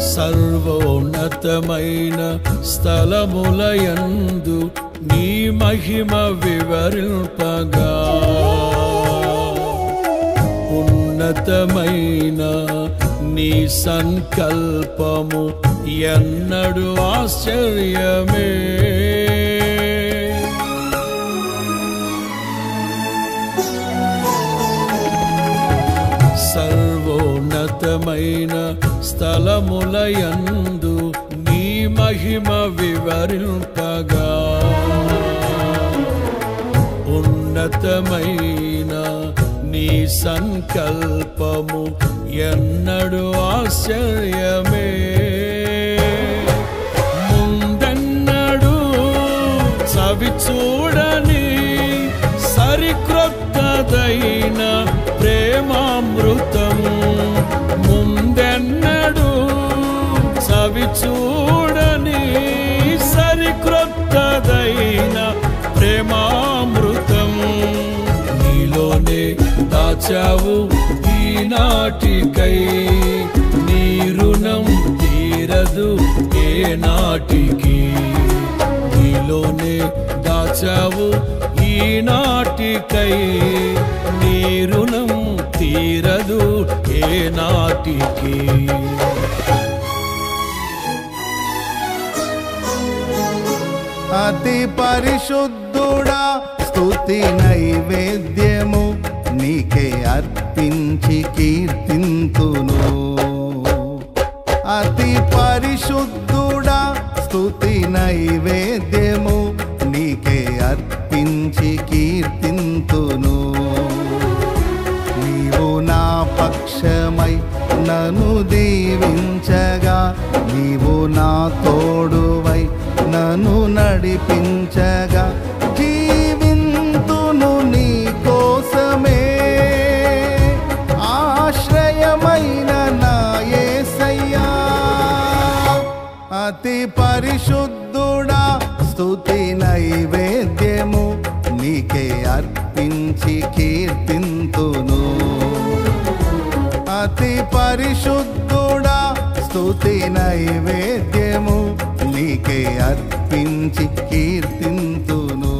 సర్వోన్నతమైన స్థలములయందు నీ మహిమ వివరింపగా. ఉన్నతమైన నీ సంకల్పము ఎన్నడు ఆశ్చర్యమే. సర్వోన్నతమైన స్థలములయందు నీ మహిమ వివరింపగా. ఉన్నతమైన నీ సంకల్పము ఎన్నడు ఆశ్చర్యమే ముందెన్నడు చవి చూడని సరిక్రొత్తదైన ప్రేమా అవి చూడని సరిక్రొత్తదైన ప్రేమామృతం. నీలోనే దాచావు ఈనాటికై. నీ రుణం తీరదు ఏ నాటికి నీలోనే దాచావు ఈనాటికై. నీ రుణం తీరదు ఏ నాటికి అతి పరిశుద్ధుడా స్తుతి నైవేద్యము నీకే అర్పించి కీర్తింతును. అతి పరిశుద్ధుడా స్తుతి నైవేద్యము నీకే అర్పించి కీర్తింతును. నీవు నా పక్షమై నన్ను దీవించగా నీవు నా తోడువై నన్ను నడిపించగా జీవింతును నీ కోసమే. ఆశ్రయమైన నాయసయ్యా అతి పరిశుద్ధుడా స్తుతి నైవేద్యము నీకే అర్పించి కీర్తింతును. అతి పరిశుద్ధుడా స్తుతి నైవేద్యము నీకే అర్పించి కీర్తింతును.